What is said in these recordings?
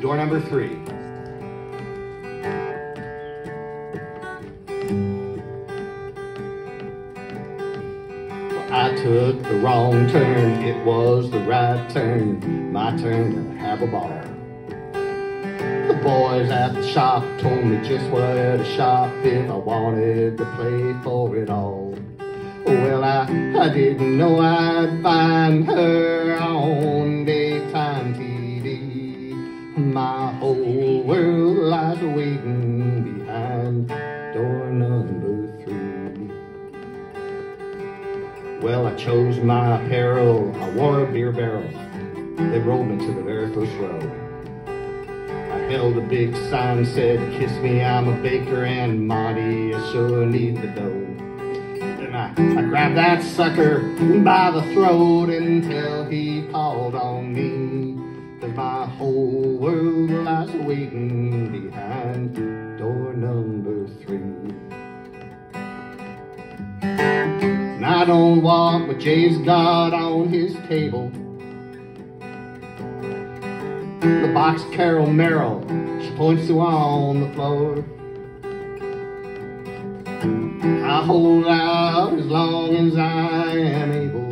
Door number three. I took the wrong turn, it was the right turn, my turn to have a ball. The boys at the shop told me just where to shop if I wanted to play for it all. Well, I, I didn't know I'd lies waiting behind door number three. Well, I chose my apparel, I wore a beer barrel. They rolled me to the very first row. I held a big sign said, kiss me, I'm a baker, and Monty, I sure need the dough. Then I, I grabbed that sucker by the throat until he called on me. Cause my whole world waiting behind door number three. And I don't want what Jay's got on his table. The box Carol Merrill, she points to on the floor. I hold out as long as I am able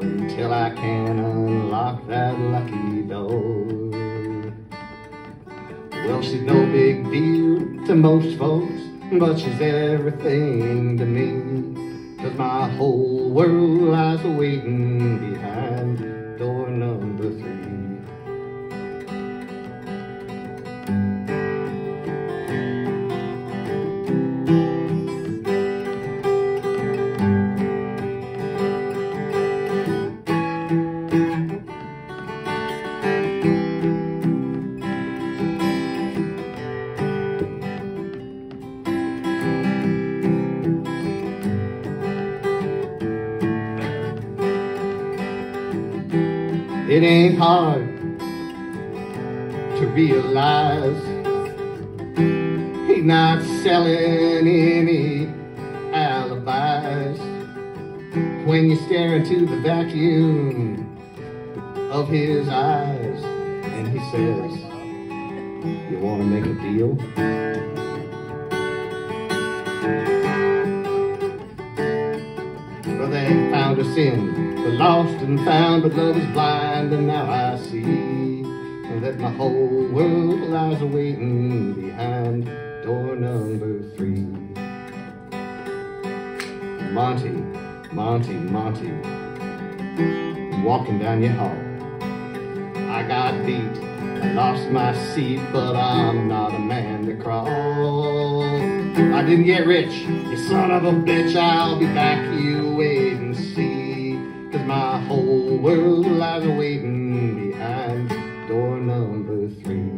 until I can unlock that lucky door. She's no big deal to most folks, but she's everything to me. Cause my whole world lies waiting behind door number It ain't hard to realize he's not selling any alibis. When you stare into the vacuum of his eyes and he says, You want to make a deal? Well, they found us in the lost and found, but love is blind, and now I see that my whole world lies waiting behind door number three. Monty, Monty, Monty, walking down your hall. I got beat, I lost my seat, but I'm not a man to crawl. I didn't get rich, you son of a bitch, I'll be back, you wait and see. My whole world lies waiting behind door number three.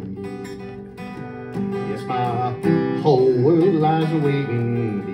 Yes, my whole world lies waiting